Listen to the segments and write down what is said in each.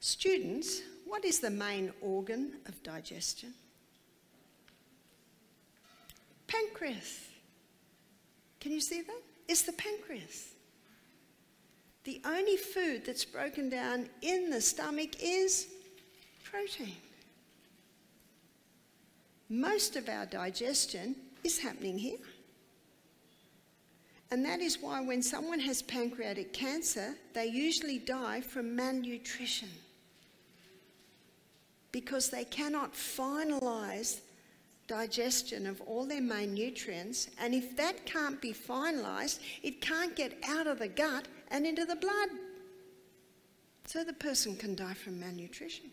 Students, what is the main organ of digestion? Pancreas. Can you see that? It's the pancreas. The only food that's broken down in the stomach is protein. Most of our digestion is happening here. And that is why when someone has pancreatic cancer, they usually die from malnutrition because they cannot finalize digestion of all their main nutrients. And if that can't be finalized, it can't get out of the gut and into the blood. So the person can die from malnutrition.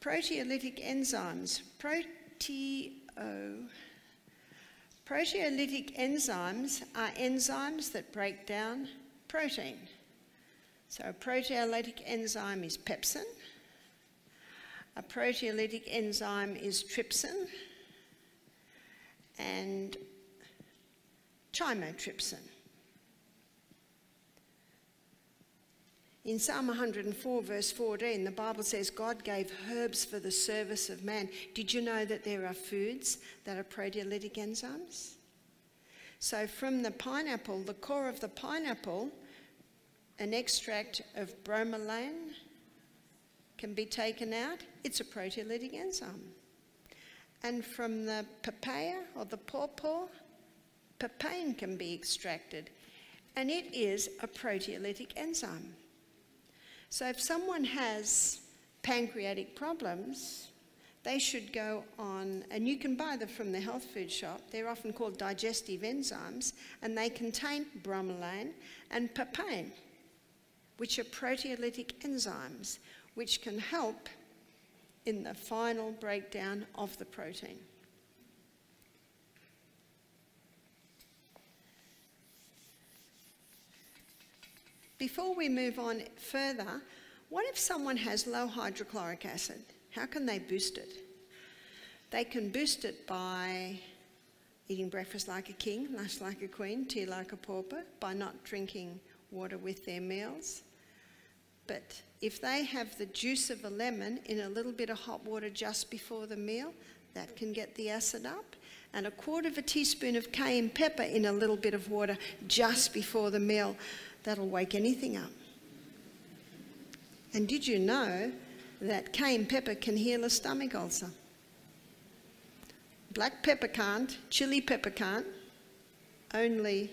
Proteolytic enzymes. Proteo. Proteolytic enzymes are enzymes that break down protein. So a proteolytic enzyme is pepsin. A proteolytic enzyme is trypsin. And chymotrypsin. In Psalm 104, verse 14, the Bible says God gave herbs for the service of man. Did you know that there are foods that are proteolytic enzymes? So, from the pineapple, the core of the pineapple, an extract of bromelain can be taken out. It's a proteolytic enzyme. And from the papaya or the pawpaw, papain can be extracted, and it is a proteolytic enzyme. So if someone has pancreatic problems, they should go on, and you can buy them from the health food shop. They're often called digestive enzymes, and they contain bromelain and papain, which are proteolytic enzymes, which can help in the final breakdown of the protein. Before we move on further, what if someone has low hydrochloric acid? How can they boost it? They can boost it by eating breakfast like a king, lunch like a queen, tea like a pauper, by not drinking water with their meals. But if they have the juice of a lemon in a little bit of hot water just before the meal, that can get the acid up. And a quarter of a teaspoon of cayenne pepper in a little bit of water just before the meal, that'll wake anything up. And did you know that cayenne pepper can heal a stomach ulcer? Black pepper can't, chili pepper can't, only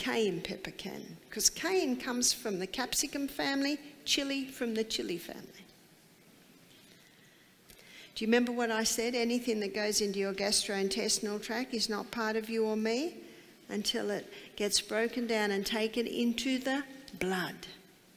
cayenne pepper can. Because cayenne comes from the capsicum family, chili from the chili family. Do you remember what I said? Anything that goes into your gastrointestinal tract is not part of you or me until it gets broken down and taken into the blood.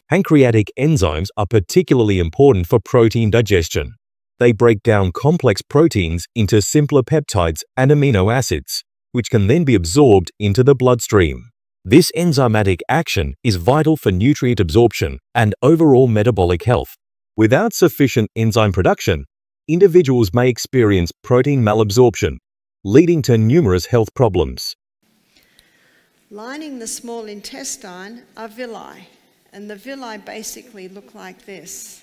Pancreatic enzymes are particularly important for protein digestion. They break down complex proteins into simpler peptides and amino acids, which can then be absorbed into the bloodstream. This enzymatic action is vital for nutrient absorption and overall metabolic health. Without sufficient enzyme production, individuals may experience protein malabsorption, leading to numerous health problems. Lining the small intestine are villi, and the villi basically look like this.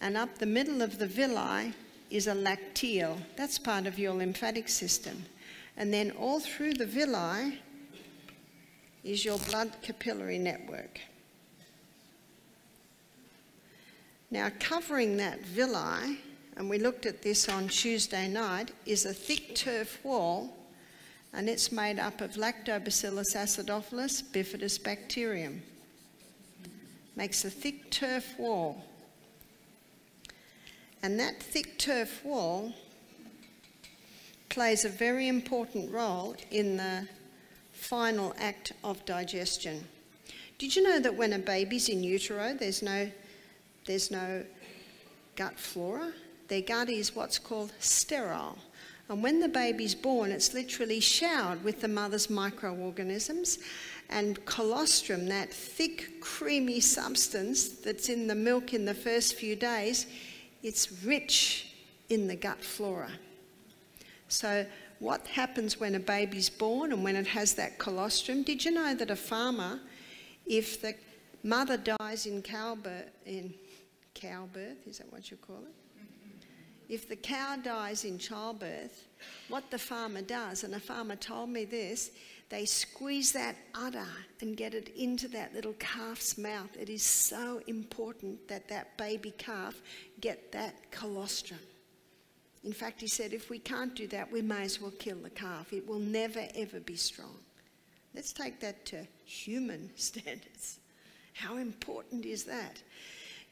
And up the middle of the villi is a lacteal. That's part of your lymphatic system. And then all through the villi is your blood capillary network. Now, covering that villi, and we looked at this on Tuesday night, is a thick turf wall and it's made up of Lactobacillus acidophilus bifidus bacterium. Makes a thick turf wall. And that thick turf wall plays a very important role in the final act of digestion. Did you know that when a baby's in utero, there's no, there's no gut flora? Their gut is what's called sterile. And when the baby's born, it's literally showered with the mother's microorganisms. And colostrum, that thick, creamy substance that's in the milk in the first few days, it's rich in the gut flora. So, what happens when a baby's born and when it has that colostrum? Did you know that a farmer If the mother dies in cowbirth, in cowbirth, is that what you call it? If the cow dies in childbirth, what the farmer does, and a farmer told me this, they squeeze that udder and get it into that little calf's mouth. It is so important that that baby calf get that colostrum. In fact, he said, if we can't do that, we may as well kill the calf. It will never, ever be strong. Let's take that to human standards. How important is that?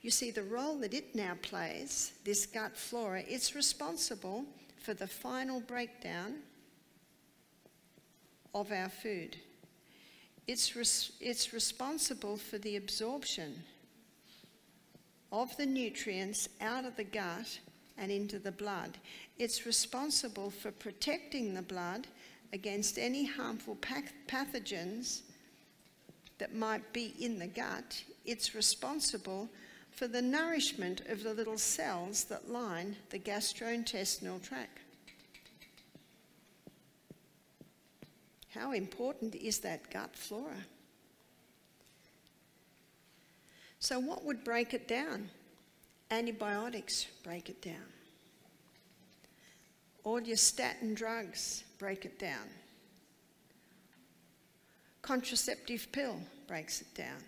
You see, the role that it now plays, this gut flora, it's responsible for the final breakdown of our food. It's, res- it's responsible for the absorption of the nutrients out of the gut and into the blood. It's responsible for protecting the blood against any harmful pathogens that might be in the gut. It's responsible for the nourishment of the little cells that line the gastrointestinal tract. How important is that gut flora? So, what would break it down? Antibiotics break it down. All your statin drugs break it down. Contraceptive pill breaks it down.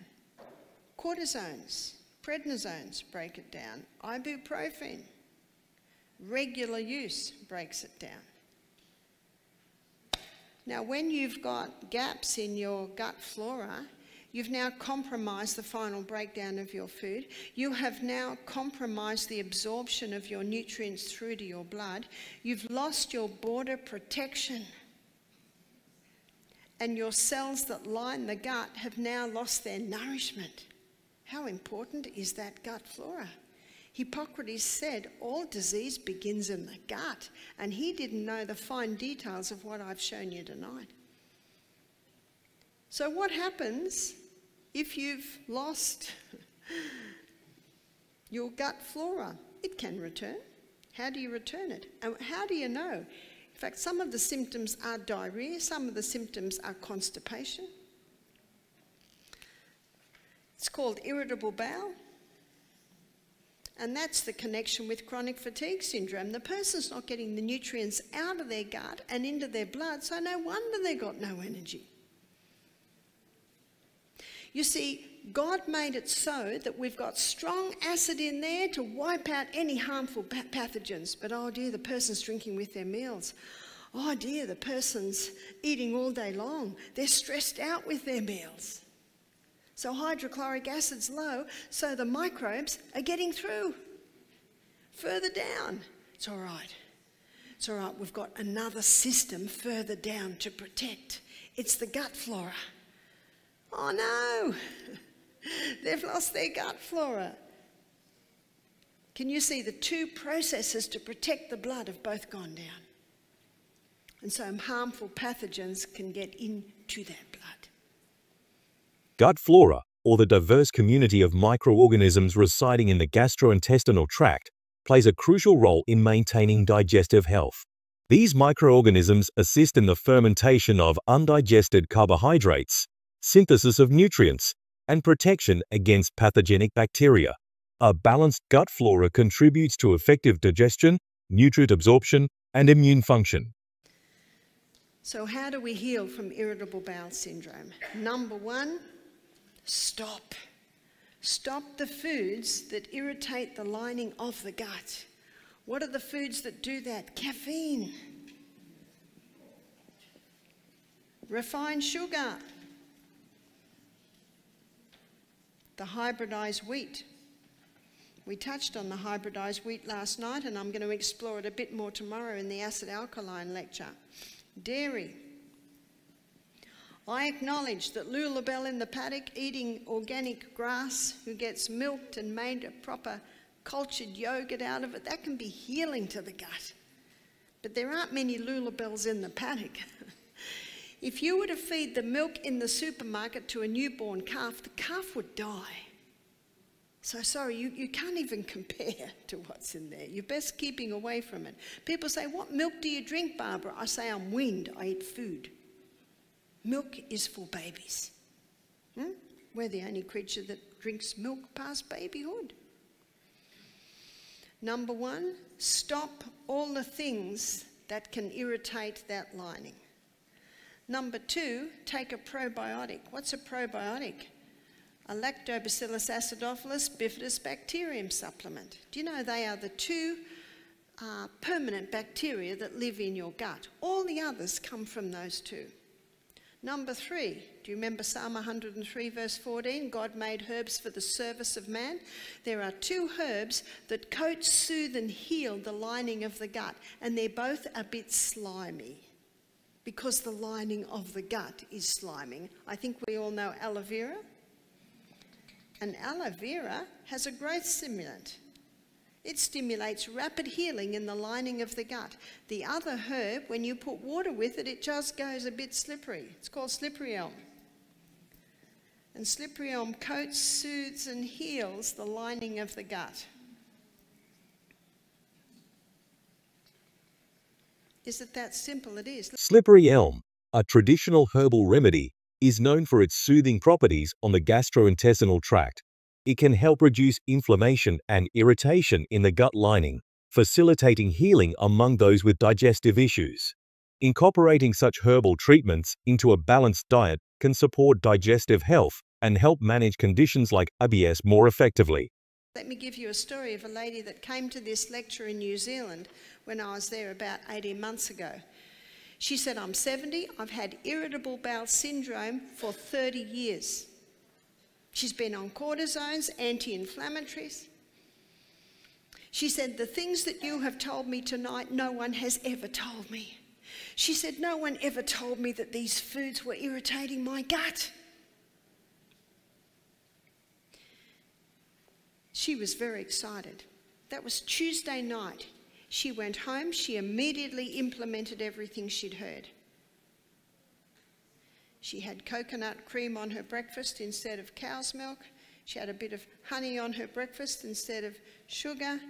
Cortisones Prednisones break it down. Ibuprofen, regular use breaks it down. Now, when you've got gaps in your gut flora, you've now compromised the final breakdown of your food. You have now compromised the absorption of your nutrients through to your blood. You've lost your border protection. And your cells that line the gut have now lost their nourishment. How important is that gut flora? Hippocrates said all disease begins in the gut, and he didn't know the fine details of what I've shown you tonight. So, what happens if you've lost your gut flora? It can return. How do you return it? And how do you know? In fact, some of the symptoms are diarrhea, some of the symptoms are constipation, it's called irritable bowel. And that's the connection with chronic fatigue syndrome. The person's not getting the nutrients out of their gut and into their blood, so no wonder they've got no energy. You see, God made it so that we've got strong acid in there to wipe out any harmful pathogens. But oh dear, the person's drinking with their meals. Oh dear, the person's eating all day long. They're stressed out with their meals. So hydrochloric acid's low, so the microbes are getting through. Further down, it's all right. It's all right, we've got another system further down to protect. It's the gut flora. Oh no, they've lost their gut flora. Can you see the two processes to protect the blood have both gone down? And so harmful pathogens can get into that blood. Gut flora, or the diverse community of microorganisms residing in the gastrointestinal tract, plays a crucial role in maintaining digestive health. These microorganisms assist in the fermentation of undigested carbohydrates, synthesis of nutrients, and protection against pathogenic bacteria. A balanced gut flora contributes to effective digestion, nutrient absorption, and immune function. So, how do we heal from irritable bowel syndrome? Number one, Stop. Stop the foods that irritate the lining of the gut. What are the foods that do that? Caffeine, refined sugar, the hybridized wheat. We touched on the hybridized wheat last night, and I'm going to explore it a bit more tomorrow in the acid alkaline lecture. Dairy, I acknowledge that Lula Bell in the paddock eating organic grass, who gets milked and made a proper cultured yogurt out of it, that can be healing to the gut. But there aren't many Lula Bells in the paddock. if you were to feed the milk in the supermarket to a newborn calf, the calf would die. So sorry, you, you can't even compare to what's in there. You're best keeping away from it. People say, What milk do you drink, Barbara? I say, I'm weaned, I eat food. Milk is for babies. Hmm? We're the only creature that drinks milk past babyhood. Number one, stop all the things that can irritate that lining. Number two, take a probiotic. What's a probiotic? A Lactobacillus acidophilus bifidus bacterium supplement. Do you know they are the two uh, permanent bacteria that live in your gut? All the others come from those two. Number three, do you remember Psalm 103, verse 14? God made herbs for the service of man. There are two herbs that coat, soothe, and heal the lining of the gut, and they're both a bit slimy because the lining of the gut is sliming. I think we all know aloe vera. And aloe vera has a growth stimulant. It stimulates rapid healing in the lining of the gut. The other herb, when you put water with it, it just goes a bit slippery. It's called slippery elm. And slippery elm coats, soothes, and heals the lining of the gut. Is it that simple? It is. Slippery elm, a traditional herbal remedy, is known for its soothing properties on the gastrointestinal tract it can help reduce inflammation and irritation in the gut lining, facilitating healing among those with digestive issues. Incorporating such herbal treatments into a balanced diet can support digestive health and help manage conditions like IBS more effectively. Let me give you a story of a lady that came to this lecture in New Zealand when I was there about 18 months ago. She said, I'm 70, I've had irritable bowel syndrome for 30 years. She's been on cortisones, anti inflammatories. She said, The things that you have told me tonight, no one has ever told me. She said, No one ever told me that these foods were irritating my gut. She was very excited. That was Tuesday night. She went home, she immediately implemented everything she'd heard. She had coconut cream on her breakfast instead of cow's milk. She had a bit of honey on her breakfast instead of sugar.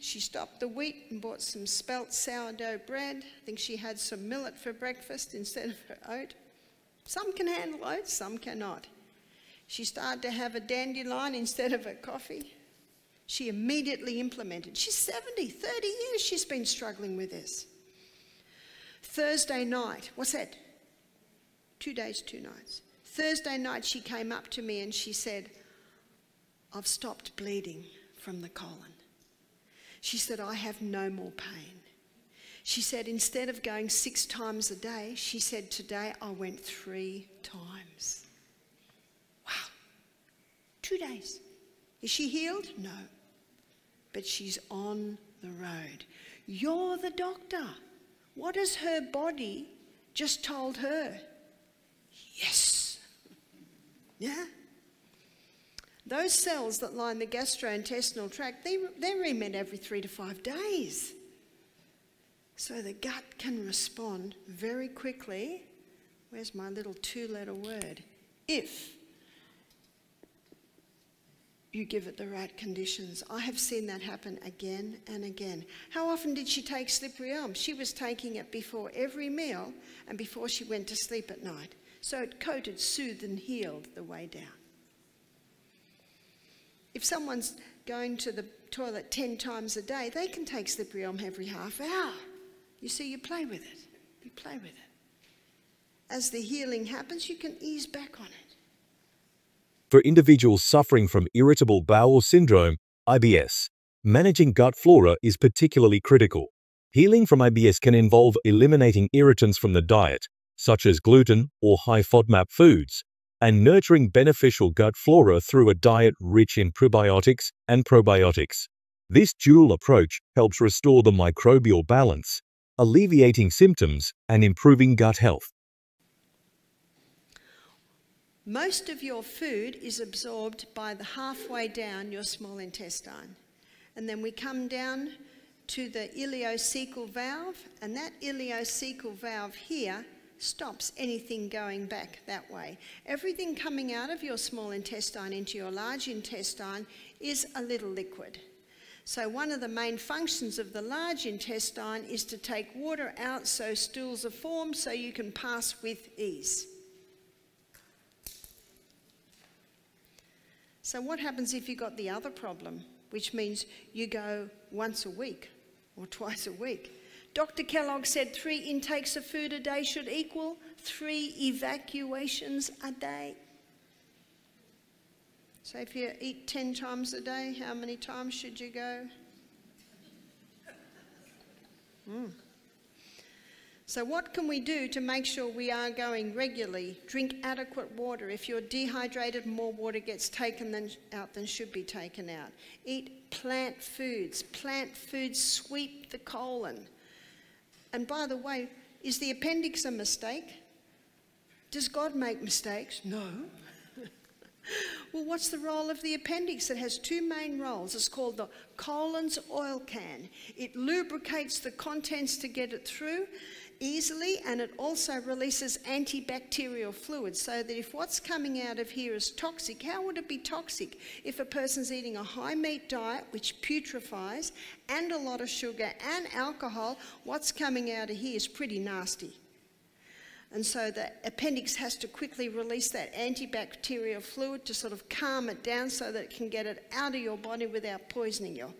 She stopped the wheat and bought some spelt sourdough bread. I think she had some millet for breakfast instead of her oat. Some can handle oats, some cannot. She started to have a dandelion instead of a coffee. She immediately implemented. She's 70, 30 years she's been struggling with this. Thursday night, what's that? two days, two nights. Thursday night, she came up to me and she said, I've stopped bleeding from the colon. She said, I have no more pain. She said, instead of going six times a day, she said, today I went three times. Wow. Two days. Is she healed? No. But she's on the road. You're the doctor. What has her body just told her? Yes. Yeah? Those cells that line the gastrointestinal tract, they, they remit every three to five days. So the gut can respond very quickly. Where's my little two letter word? If you give it the right conditions. I have seen that happen again and again. How often did she take slippery elm? She was taking it before every meal and before she went to sleep at night. So it coated, soothed, and healed the way down. If someone's going to the toilet 10 times a day, they can take slippery elm every half hour. You see, you play with it. You play with it. As the healing happens, you can ease back on it. For individuals suffering from irritable bowel syndrome, IBS, managing gut flora is particularly critical. Healing from IBS can involve eliminating irritants from the diet, such as gluten or high FODMAP foods, and nurturing beneficial gut flora through a diet rich in prebiotics and probiotics. This dual approach helps restore the microbial balance, alleviating symptoms and improving gut health. Most of your food is absorbed by the halfway down your small intestine. And then we come down to the ileocecal valve, and that ileocecal valve here stops anything going back that way. Everything coming out of your small intestine into your large intestine is a little liquid. So, one of the main functions of the large intestine is to take water out so stools are formed so you can pass with ease. So, what happens if you got the other problem, which means you go once a week or twice a week? Dr. Kellogg said three intakes of food a day should equal three evacuations a day. So, if you eat 10 times a day, how many times should you go? Mm. So, what can we do to make sure we are going regularly? Drink adequate water. If you're dehydrated, more water gets taken than, out than should be taken out. Eat plant foods. Plant foods sweep the colon. And by the way, is the appendix a mistake? Does God make mistakes? No. well, what's the role of the appendix? It has two main roles. It's called the colon's oil can. It lubricates the contents to get it through easily and it also releases antibacterial fluid so that if what's coming out of here is toxic, how would it be toxic? If a person's eating a high meat diet which putrefies and a lot of sugar and alcohol, what's coming out of here is pretty nasty. And so the appendix has to quickly release that antibacterial fluid to sort of calm it down so that it can get it out of your body without poisoning you.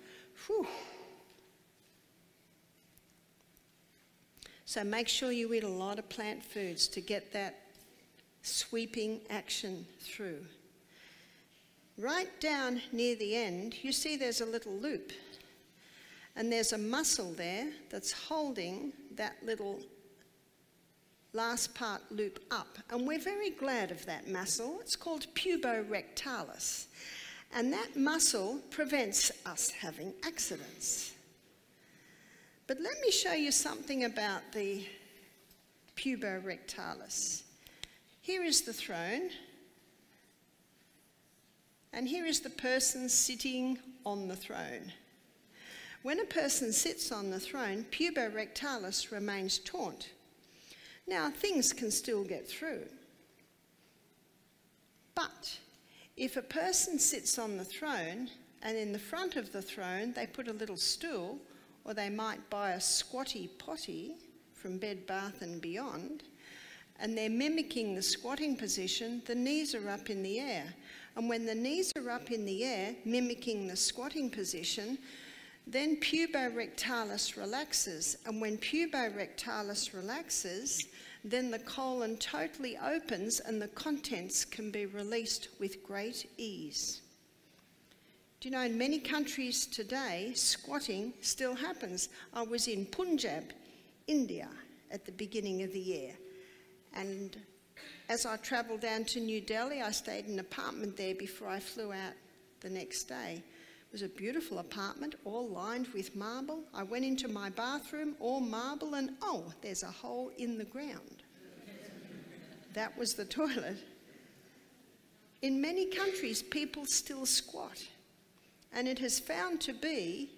Whew. So make sure you eat a lot of plant foods to get that sweeping action through. Right down near the end, you see there's a little loop. And there's a muscle there that's holding that little last part loop up. And we're very glad of that muscle. It's called puborectalis. And that muscle prevents us having accidents. But let me show you something about the puborectalis. Here is the throne. And here is the person sitting on the throne. When a person sits on the throne, puborectalis remains taut. Now, things can still get through. But if a person sits on the throne and in the front of the throne they put a little stool, or they might buy a squatty potty from Bed Bath and Beyond, and they're mimicking the squatting position, the knees are up in the air. And when the knees are up in the air, mimicking the squatting position, then puborectalis relaxes, and when puborectalis relaxes, then the colon totally opens and the contents can be released with great ease. Do you know, in many countries today, squatting still happens. I was in Punjab, India, at the beginning of the year, and as I travelled down to New Delhi, I stayed in an apartment there before I flew out the next day. It was a beautiful apartment, all lined with marble. I went into my bathroom, all marble, and oh, there's a hole in the ground. that was the toilet. In many countries, people still squat, and it has found to be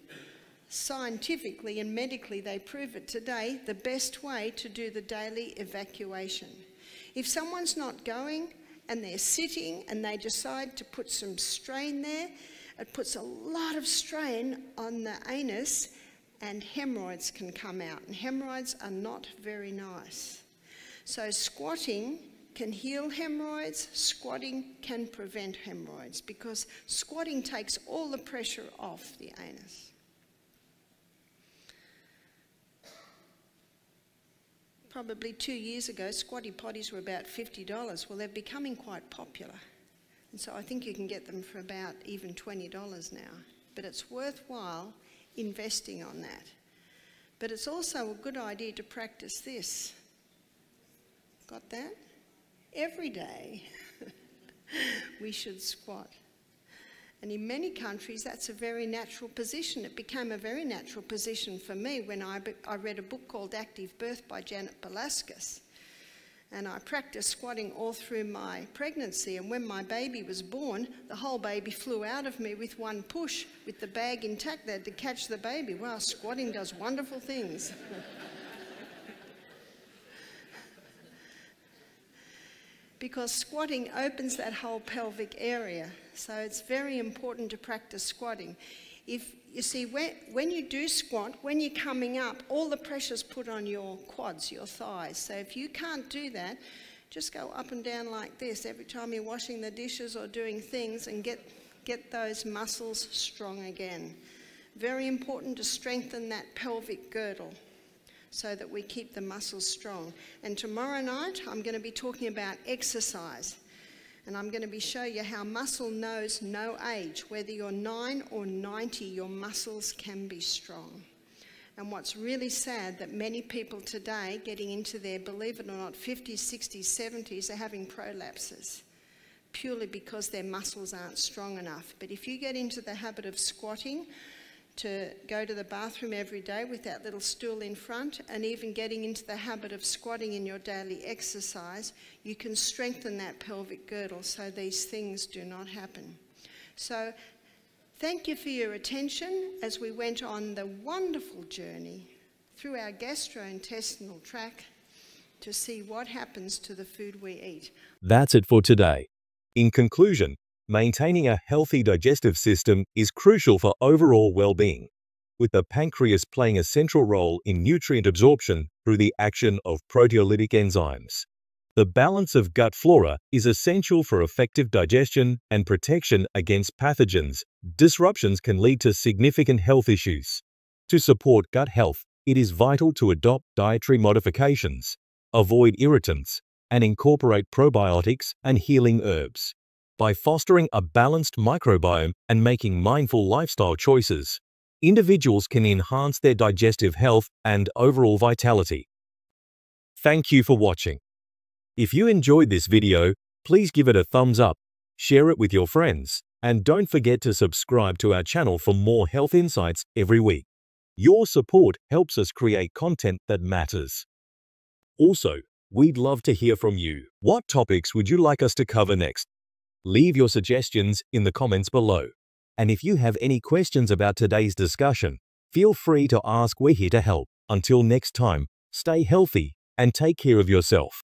scientifically and medically, they prove it today, the best way to do the daily evacuation. If someone's not going and they're sitting and they decide to put some strain there, it puts a lot of strain on the anus and hemorrhoids can come out. And hemorrhoids are not very nice. So squatting can heal hemorrhoids, squatting can prevent hemorrhoids because squatting takes all the pressure off the anus. Probably two years ago, squatty potties were about $50. Well, they're becoming quite popular. And so I think you can get them for about even $20 now. But it's worthwhile investing on that. But it's also a good idea to practice this. Got that? Every day we should squat. And in many countries, that's a very natural position. It became a very natural position for me when I, I read a book called Active Birth by Janet Balaskas. And I practiced squatting all through my pregnancy. And when my baby was born, the whole baby flew out of me with one push, with the bag intact there to catch the baby. Wow, squatting does wonderful things. because squatting opens that whole pelvic area. So it's very important to practice squatting. If you see, when, when you do squat, when you're coming up, all the pressure's put on your quads, your thighs. So if you can't do that, just go up and down like this every time you're washing the dishes or doing things and get, get those muscles strong again. Very important to strengthen that pelvic girdle so that we keep the muscles strong. And tomorrow night, I'm going to be talking about exercise. And I'm going to be show you how muscle knows no age. Whether you're 9 or 90, your muscles can be strong. And what's really sad that many people today getting into their, believe it or not, 50s, 60s, 70s are having prolapses purely because their muscles aren't strong enough. But if you get into the habit of squatting, to go to the bathroom every day with that little stool in front, and even getting into the habit of squatting in your daily exercise, you can strengthen that pelvic girdle so these things do not happen. So, thank you for your attention as we went on the wonderful journey through our gastrointestinal tract to see what happens to the food we eat. That's it for today. In conclusion, Maintaining a healthy digestive system is crucial for overall well-being, with the pancreas playing a central role in nutrient absorption through the action of proteolytic enzymes. The balance of gut flora is essential for effective digestion and protection against pathogens. Disruptions can lead to significant health issues. To support gut health, it is vital to adopt dietary modifications, avoid irritants, and incorporate probiotics and healing herbs. By fostering a balanced microbiome and making mindful lifestyle choices, individuals can enhance their digestive health and overall vitality. Thank you for watching. If you enjoyed this video, please give it a thumbs up, share it with your friends, and don't forget to subscribe to our channel for more health insights every week. Your support helps us create content that matters. Also, we'd love to hear from you. What topics would you like us to cover next? Leave your suggestions in the comments below. And if you have any questions about today's discussion, feel free to ask. We're here to help. Until next time, stay healthy and take care of yourself.